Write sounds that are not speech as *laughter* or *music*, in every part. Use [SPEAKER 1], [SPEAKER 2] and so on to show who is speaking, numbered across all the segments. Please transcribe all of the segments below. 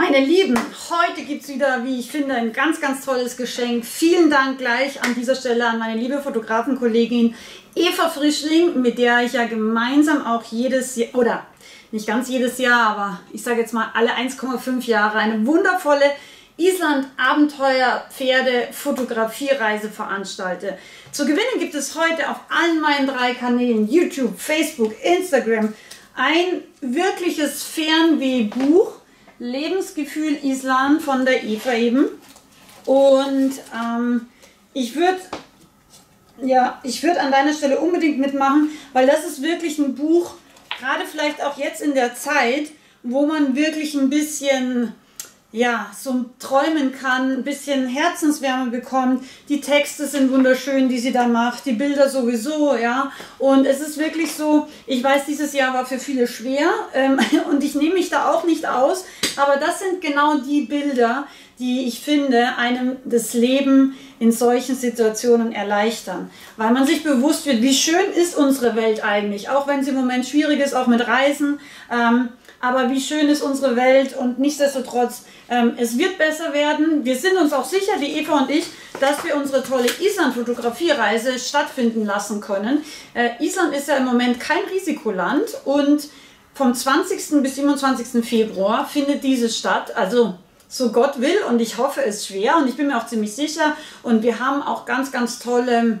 [SPEAKER 1] Meine Lieben, heute gibt es wieder, wie ich finde, ein ganz, ganz tolles Geschenk. Vielen Dank gleich an dieser Stelle an meine liebe Fotografenkollegin Eva Frischling, mit der ich ja gemeinsam auch jedes Jahr, oder nicht ganz jedes Jahr, aber ich sage jetzt mal alle 1,5 Jahre eine wundervolle Island-Abenteuer-Pferde-Fotografiereise veranstalte. Zu gewinnen gibt es heute auf allen meinen drei Kanälen, YouTube, Facebook, Instagram, ein wirkliches Fernwehbuch Lebensgefühl Island von der Eva eben. Und ähm, ich würde ja, ich würde an deiner Stelle unbedingt mitmachen, weil das ist wirklich ein Buch, gerade vielleicht auch jetzt in der Zeit, wo man wirklich ein bisschen ja, so träumen kann, ein bisschen Herzenswärme bekommt. Die Texte sind wunderschön, die sie da macht, die Bilder sowieso, ja. Und es ist wirklich so, ich weiß, dieses Jahr war für viele schwer ähm, *laughs* und ich nehme mich da auch nicht aus, aber das sind genau die Bilder, die ich finde, einem das Leben in solchen Situationen erleichtern. Weil man sich bewusst wird, wie schön ist unsere Welt eigentlich, auch wenn es im Moment schwierig ist, auch mit Reisen. Ähm, aber wie schön ist unsere Welt und nichtsdestotrotz, ähm, es wird besser werden. Wir sind uns auch sicher, die Eva und ich, dass wir unsere tolle Island-Fotografiereise stattfinden lassen können. Äh, Island ist ja im Moment kein Risikoland und vom 20. bis 27. Februar findet diese statt. Also so Gott will und ich hoffe es schwer und ich bin mir auch ziemlich sicher und wir haben auch ganz, ganz tolle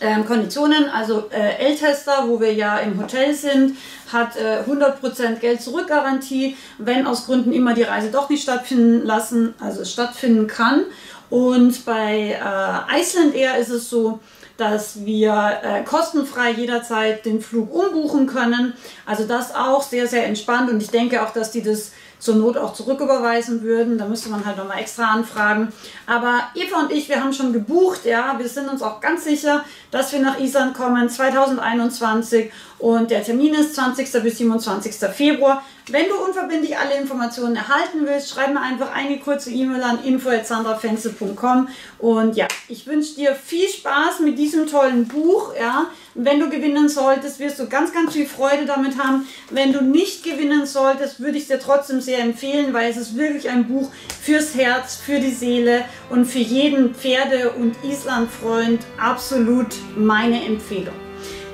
[SPEAKER 1] ähm, Konditionen, also äh, L-Tester, wo wir ja im Hotel sind, hat äh, 100% Geld zurück Garantie, wenn aus Gründen immer die Reise doch nicht stattfinden lassen, also stattfinden kann. Und bei äh, Iceland Air ist es so, dass wir äh, kostenfrei jederzeit den Flug umbuchen können. Also das auch sehr, sehr entspannt und ich denke auch, dass die das zur Not auch zurücküberweisen würden. Da müsste man halt nochmal extra anfragen. Aber Eva und ich, wir haben schon gebucht, ja, wir sind uns auch ganz sicher, dass wir nach Island kommen 2021 und der Termin ist 20. bis 27. Februar. Wenn du unverbindlich alle Informationen erhalten willst, schreib mir einfach eine kurze E-Mail an info.sandrafenze.com und ja, ich wünsche dir viel Spaß mit diesem tollen Buch, ja. Wenn du gewinnen solltest, wirst du ganz, ganz viel Freude damit haben. Wenn du nicht gewinnen solltest, würde ich es dir trotzdem sehr empfehlen, weil es ist wirklich ein Buch fürs Herz, für die Seele und für jeden Pferde- und Islandfreund absolut meine Empfehlung.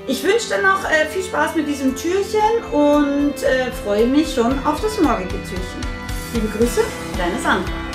[SPEAKER 1] Ich wünsche dir noch äh, viel Spaß mit diesem Türchen und äh, freue mich schon auf das morgige Türchen. Liebe Grüße, deine Sandra.